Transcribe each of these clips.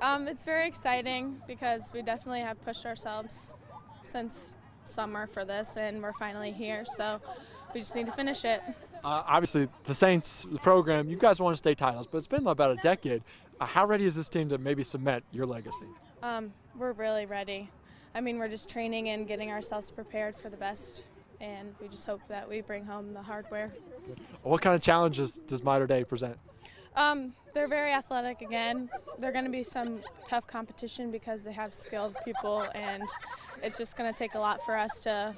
Um, it's very exciting because we definitely have pushed ourselves since summer for this, and we're finally here. So we just need to finish it. Uh, obviously, the Saints, the program, you guys want to stay titles, but it's been about a decade. Uh, how ready is this team to maybe cement your legacy? Um, we're really ready. I mean, we're just training and getting ourselves prepared for the best, and we just hope that we bring home the hardware. What kind of challenges does Mater Dei present? Um, they're very athletic again. They're going to be some tough competition because they have skilled people, and it's just going to take a lot for us to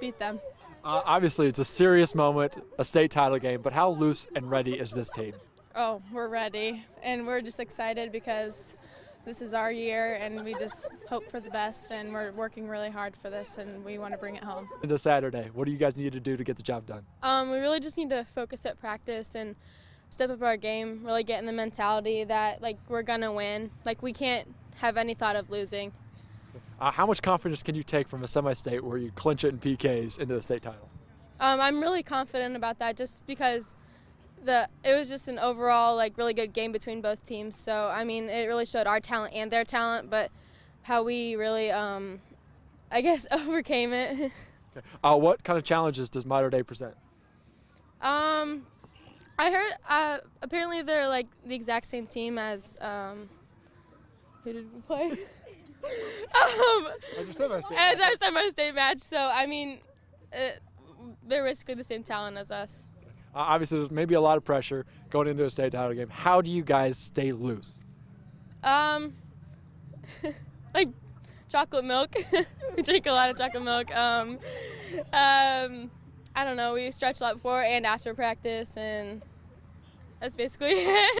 beat them. Uh, obviously, it's a serious moment, a state title game, but how loose and ready is this team? Oh, we're ready, and we're just excited because this is our year, and we just hope for the best, and we're working really hard for this, and we want to bring it home. Into Saturday, what do you guys need to do to get the job done? Um, we really just need to focus at practice and step up our game, really get in the mentality that like we're gonna win. Like we can't have any thought of losing. Uh, how much confidence can you take from a semi-state where you clinch it in PKs into the state title? Um, I'm really confident about that just because the it was just an overall like really good game between both teams. So I mean, it really showed our talent and their talent, but how we really, um, I guess, overcame it. Okay. Uh, what kind of challenges does Mater Dei present? um, I heard uh, apparently they're like the exact same team as um, who did we play? um, as our semi-state match. So I mean, it, they're basically the same talent as us. Uh, obviously, there's maybe a lot of pressure going into a state title game. How do you guys stay loose? Um, like chocolate milk. we drink a lot of chocolate milk. Um, um, I don't know. We stretch a lot before and after practice, and that's basically it.